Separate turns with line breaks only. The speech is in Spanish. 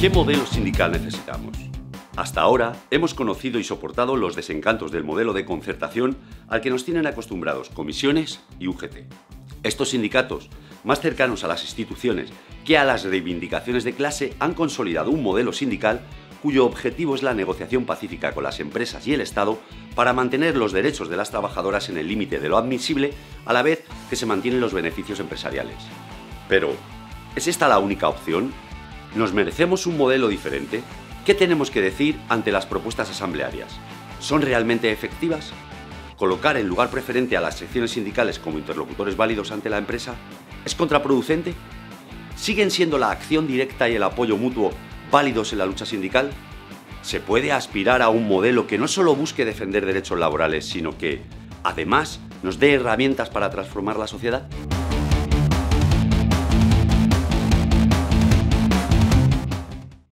¿Qué modelo sindical necesitamos? Hasta ahora hemos conocido y soportado los desencantos del modelo de concertación al que nos tienen acostumbrados comisiones y UGT. Estos sindicatos, más cercanos a las instituciones que a las reivindicaciones de clase, han consolidado un modelo sindical cuyo objetivo es la negociación pacífica con las empresas y el Estado para mantener los derechos de las trabajadoras en el límite de lo admisible a la vez que se mantienen los beneficios empresariales. Pero, ¿es esta la única opción? ¿Nos merecemos un modelo diferente? ¿Qué tenemos que decir ante las propuestas asamblearias? ¿Son realmente efectivas? ¿Colocar en lugar preferente a las secciones sindicales como interlocutores válidos ante la empresa es contraproducente? ¿Siguen siendo la acción directa y el apoyo mutuo válidos en la lucha sindical? ¿Se puede aspirar a un modelo que no solo busque defender derechos laborales, sino que, además, nos dé herramientas para transformar la sociedad?